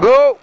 Go!